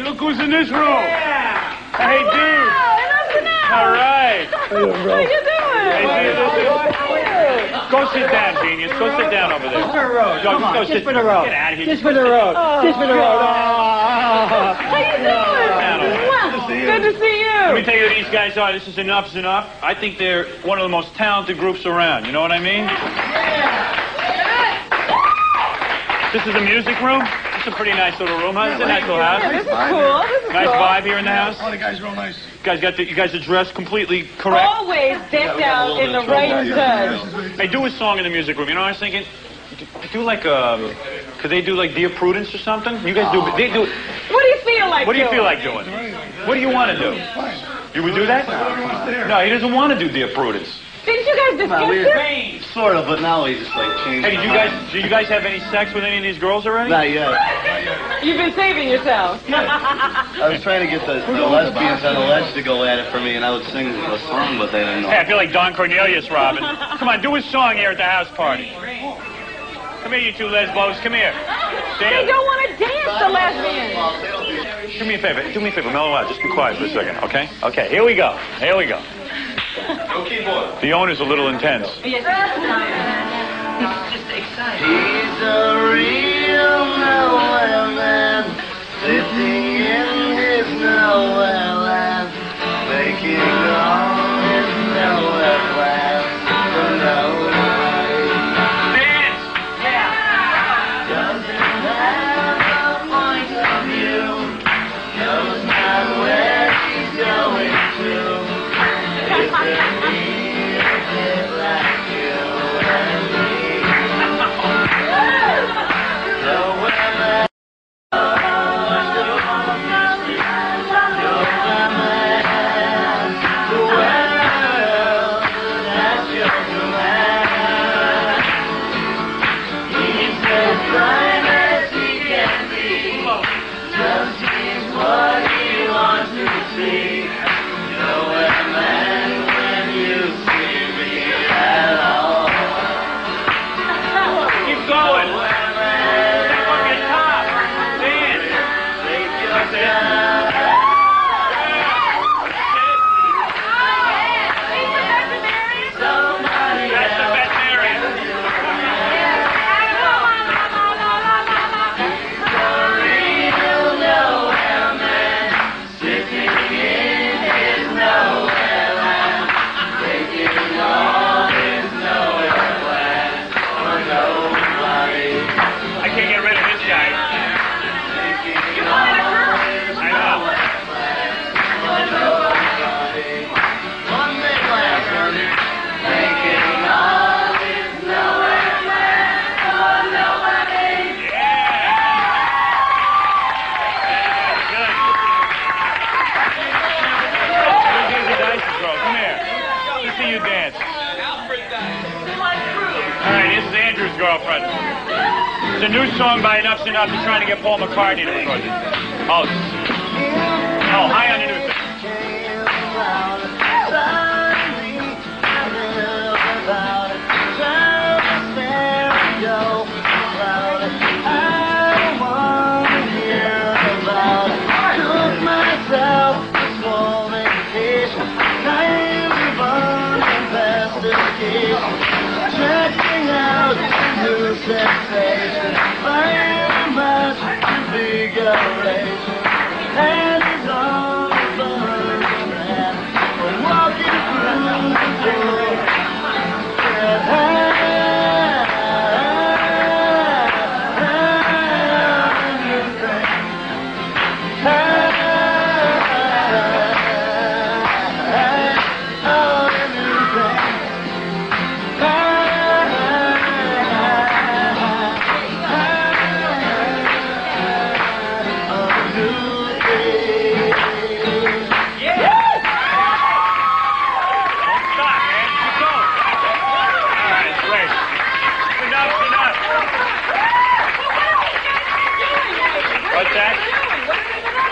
Hey, look who's in this room. Yeah. Hey, dude. All right. How you doing? Hey, dude, listen. Go sit down, genius. Go sit down over there. Just for the road. Go, Come on, go just for the road. Get out of here. Just for the road. just for the road. Oh, How you doing? Good to see you. Let me tell you who these guys are. This is Enuff Z'nuff. I think they're one of the most talented groups around. You know what I mean? Yeah. This is the music room. It's a pretty nice little room, huh? It's a nice little Yeah, house. this is cool. This is Nice cool. vibe here in the house. Oh, the guy's real nice. You guys got the, you guys are dressed completely correct. Always decked out in the right touch. Hey, do a song in the music room. You know what I was thinking? Do like um, could they do like Dear Prudence or something? You guys do. They do. What do you feel like What do you doing? feel like doing? What do you want to do? You would do that? No, he doesn't want to do Dear Prudence. Didn't you guys discuss this? Sort of, but now we just like changed. Hey, did you guys did you guys have any sex with any of these girls already? Not yet. You've been saving yourself. I was trying to get the, the lesbians on the ledge to go at it for me, and I would sing a song, but they didn't know. Hey, I feel like Don Cornelius, Robin. Come on, do a song here at the house party. Come here, you two lesbos. Come here. They don't want to dance, the lesbians. Do me a favor. Do me a favor. Mellow out. Just be quiet for a second, okay? Okay, here we go. Here we go. No keyboard. The owner's a little intense. Yes. He's a real nowhere man, sitting in his nowhere song by Enuff Z'nuff. He's trying to get Paul McCartney to record it. Oh, oh, high on invigoration.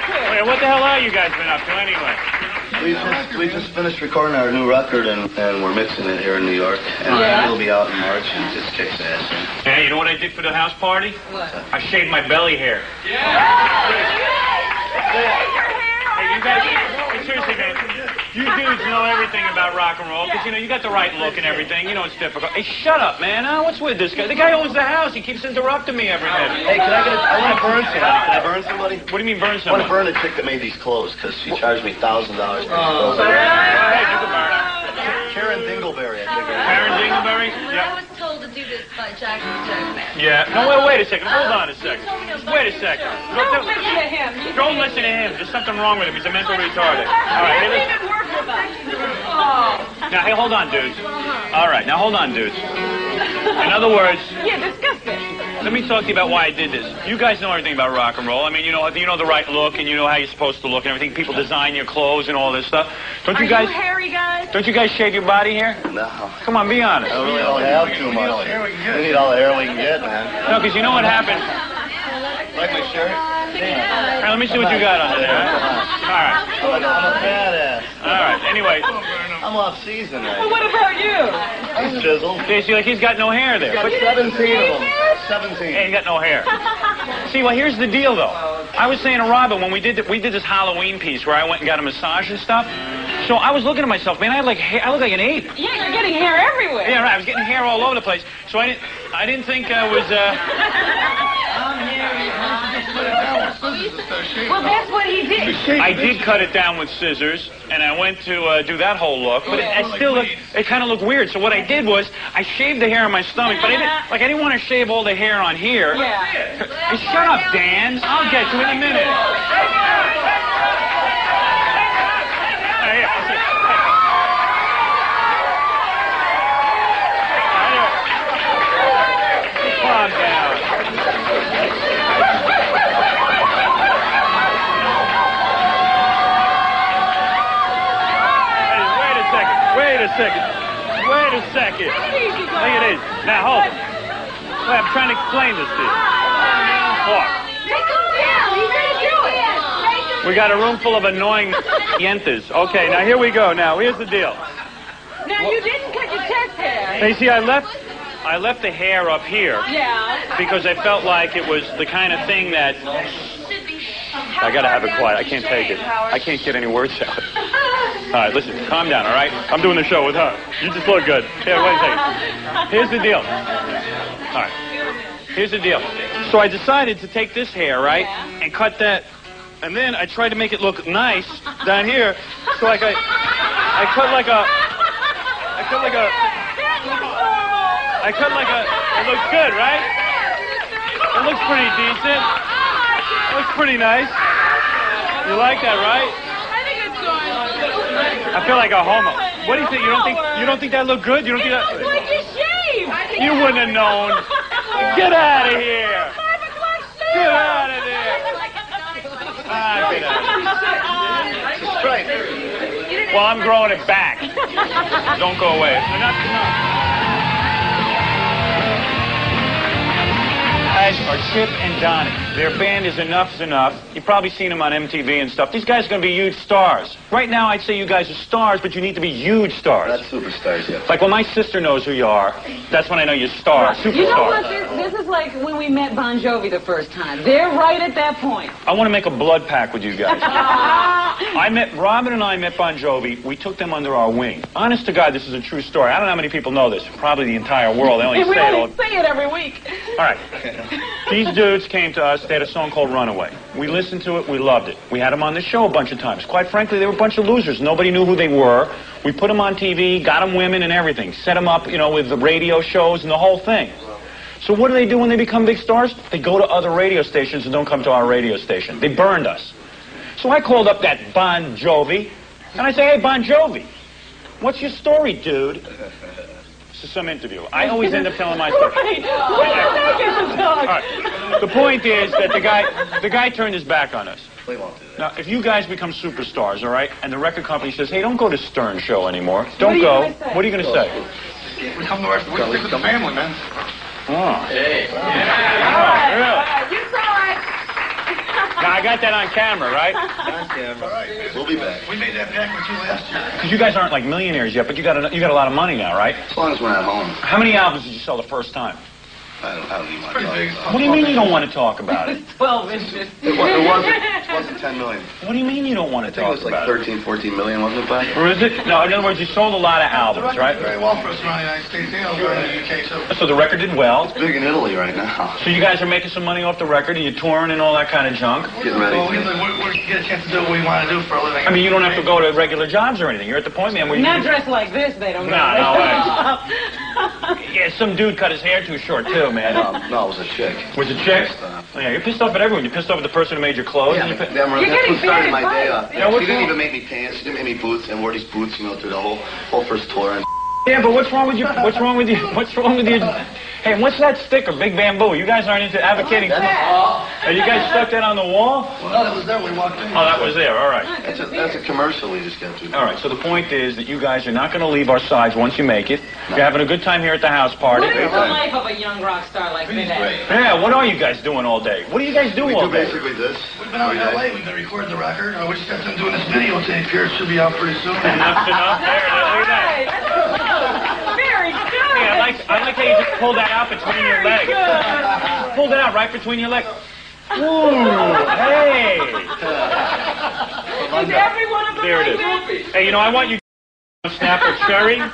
Wait, what the hell are you guys been up to anyway? We just we just finished recording our new record and, and we're mixing it here in New York and Yeah. it'll be out in March and it just kicks ass. Hey, you know what I did for the house party? What? I shaved my belly hair. Yeah. Hey, you guys, hey, seriously, man. You dudes know everything about rock and roll because you know you got the right look and everything. You know it's difficult. Hey, shut up, man. Huh? What's with this guy? The guy owns the house. He keeps interrupting me every minute. Hey, can I get a, I want to burn somebody. Can I burn somebody? What do you mean burn somebody? I want to burn the chick that made these clothes because she charged me thousand dollars for these Go clothes. ahead, you can burn her. Karen Dingleberry, I think. her name is. Karen Dingleberry? Yeah. I Yeah. was told to do this by Jack Jackman. Yeah. No, wait, wait a second. Hold on a uh, second. Just wait a second. Don't Don't, listen to him. Don't listen to him. There's something wrong with him. He's a mental retarded. All right. Hey, He listen. even work with us. Now, hey, hold on, dudes. All right. Now, hold on, dudes. In other words, Yeah, disgusting. let me talk to you about why I did this. You guys know everything about rock and roll. I mean, you know, you know the right look, and you know how you're supposed to look, and everything. People design your clothes and all this stuff. Don't Are you guys? you hairy guys? Don't you guys shave your body here? No. Come on, be honest. I really don't have too much. We need all the hair we can get, man. No, because you know what happened. Like my shirt? All right, let me see what you got under there. All right. I'm a, I'm a badass. All right. Anyway, I'm off season Well, what about you? I'm chiseled. they see, like he's got no hair there. Got But 17 of them. he 17. ain't got no hair. See, well, here's the deal, though. I was saying to Robin when we did the, we did this Halloween piece where I went and got a massage and stuff. So I was looking at myself, man. I had like hair, I look like an ape. Yeah, you're getting hair everywhere. Yeah, right. I was getting hair all over the place. So I didn't I didn't think I was. Uh, Well, that's what he did. I did cut it down with scissors, and I went to uh, do that whole look, but it, it still looked, it kind of looked weird. So what I did was I shaved the hair on my stomach, but I didn't, like I didn't want to shave all the hair on here. Yeah. Shut up, Dan. I'll get to it in a minute. Hey, here, listen. Hey. Calm down. Hey, wait a second. Wait a second. Wait a second. Take it easy, Look at this. Now, hold it. Wait, I'm trying to explain this to you. What? Take him down. He's gonna do it. We got a room full of annoying yentas. Okay, now here we go. Now, here's the deal. Now you didn't cut your chest hair. You see, I left, I left the hair up here Yeah. because I felt like it was the kind of thing that I gotta have it quiet. I can't take it. I can't get any words out. All right, listen, calm down. All right, I'm doing the show with her. You just look good. Here, wait a second. Here's the deal. All right. Here's the deal. So I decided to take this hair, right, and cut that, and then I tried to make it look nice down here. So like I, I cut like a, I cut like a, I cut like a. It looks good, right? It looks pretty decent. It looks pretty nice. You like that, right? I think it's going. I feel like a homo. What do you think? You don't think you don't think that looked good? You don't think that? like you shaved. You wouldn't have known. Get out of here. Get out of there. Ah, get out of here. It's a stripe. Well, I'm growing it back. Don't go away. Enough, enough. Guys are Chip and Donnie. Their band is Enuff Z'nuff. You've probably seen them on MTV and stuff. These guys are going to be huge stars. Right now, I'd say you guys are stars, but you need to be huge stars. That's superstars, yeah. Like when my sister knows who you are, that's when I know you're star, superstar. You know what? This, this is like when we met Bon Jovi the first time. They're right at that point. I want to make a blood pact with you guys. Ah. I met Robin and I met Bon Jovi. We took them under our wing. Honest to God, this is a true story. I don't know how many people know this. Probably the entire world. They only And we say it all. only say it every week. All right. These dudes came to us. They had a song called Runaway. We listened to it. We loved it. We had them on the show a bunch of times. Quite frankly, they were a bunch of losers. Nobody knew who they were. We put them on TV, got them women and everything. Set them up, you know, with the radio shows and the whole thing. So what do they do when they become big stars? They go to other radio stations and don't come to our radio station. They burned us. So I called up that Bon Jovi, and I say, hey, Bon Jovi, what's your story, dude? This is some interview. I always end up telling my story. Right. Wait a second to talk. All right. The point is that the guy, the guy turned his back on us. We won't do that. Now, if you guys become superstars, all right, and the record company says, "Hey, don't go to Stern Show anymore. Don't go." What are you going to say? We come to our, we stick with the family, man. Oh, Hey. All right. really? All right. You saw it. Now I got that on camera, right? On camera. We'll be back. We made that pact with you last year. Because you guys aren't like millionaires yet, but you got a, you got a lot of money now, right? As long as we're not home. How many albums did you sell the first time? I don't, I don't even want to talk big. about What do you mean you don't want to talk about it? 12 inches. it. It wasn't, it wasn't, it wasn't 10 million. What do you mean you don't want to I think it talk was like about it? 13, 14 million, wasn't it, Bud? Or is it? No, in other words, you sold a lot of albums, record right? very well for us around the United States and over in the UK too. So the record did well. It's big in Italy right now. So you guys are making some money off the record and you're touring and all that kind of junk. Getting ready. Well, we, we, we get a chance to do what we want to do for a living. I mean, you don't have to go to regular jobs or anything. You're at the point, man, where you... Not dressed like this, they don't No, no, Yeah, some dude cut his hair too short, too, man. Um, no, it was a chick. Was a chick? Just, uh, Yeah, you're pissed off at everyone. You're pissed off at the person who made your clothes. Yeah, and you're but pi- damn right, You're that's getting what started my day off. Yeah, she didn't wrong? even make me pants. She didn't make me boots. And wore these boots, you know, through the whole whole first tour. And yeah, but what's wrong with you? What's wrong with you? What's wrong with you? Hey, what's that sticker, Big Bamboo? You guys aren't into advocating... That's Are you guys stuck that on the wall? No, that was there when we walked in. Oh, that was there. All right. that's a, that's a commercial we just got to. All right, so the point is that you guys are not going to leave our sides once you make it. You're having a good time here at the house party. What is the life of a young rock star like He's that? Yeah, what are you guys doing all day? What do you guys do We all do day? basically this. We've been out in LA. We've been recording the record. Uh, we just got done doing this videotape here. It should be out pretty soon. Enuff Z'nuff. There it is. Look at that. Very good. Hey, I like, how you just pulled that out between your legs. Oh pulled it out right between your legs. Ooh, hey. Is every one of them There it like is. Hey, you know, I want you Snapple Cherry.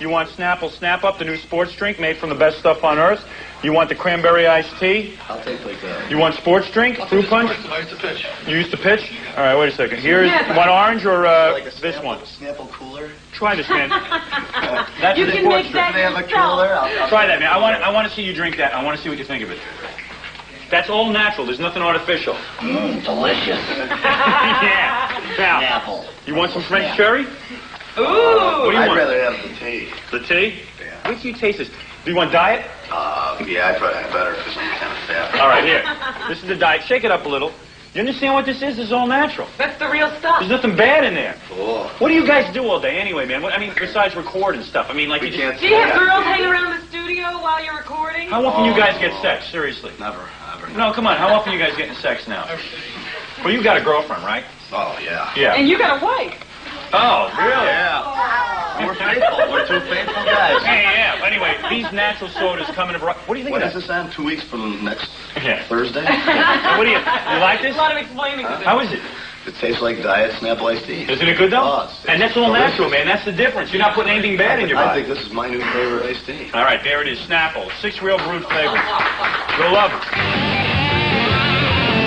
You want Snapple Snap Up, the new sports drink made from the best stuff on earth. You want the cranberry iced tea. I'll take like that. You want sports drink, I'll fruit punch. I used to pitch. You used to pitch? All right, wait a second. Here's Yeah. one orange or uh, like a this one. Snapple cooler. Try this, man. That's You the can sports make drink. that They have a yourself. cooler. I'll, I'll Try that, man. I want I want to see you drink that. I want to see what you think of it. That's all natural. There's nothing artificial. Mmm, delicious. yeah. Now, Apple. you want some French cherry? Ooh. What do you I'd want? rather have the tea. The tea? Yeah. Wait till you taste this. Do you want diet? Uh, yeah, I'd probably have better because I'm kind of fat. All right, here. This is the diet. Shake it up a little. You understand what this is? This is all natural. That's the real stuff. There's nothing bad in there. Oh, What do you guys do all day anyway, man? What, I mean, besides record and stuff. I mean, like we you just, can't. Do you have girls hang around the studio while you're recording? How often you guys get sex? Seriously. Never, never. No, come on. How often you guys getting sex now? Well, you got a girlfriend, right? Oh yeah. Yeah. And you got a wife. Oh, really? Yeah. We're faithful. We're two faithful guys. Hey, yeah. Anyway, these natural sodas come in a variety. What do you think When of is that? this on? Two weeks from next Yeah. Thursday? What do you? You like this? A this? lot of explaining to do. How is it? It tastes like diet Snapple iced tea. Isn't it good though? Oh, it's- and that's all delicious. natural, man. That's the difference. You're not putting anything bad in your body. I body. think this is my new favorite iced tea. All right, there it is. Snapple, six real brewed flavors. You'll love it.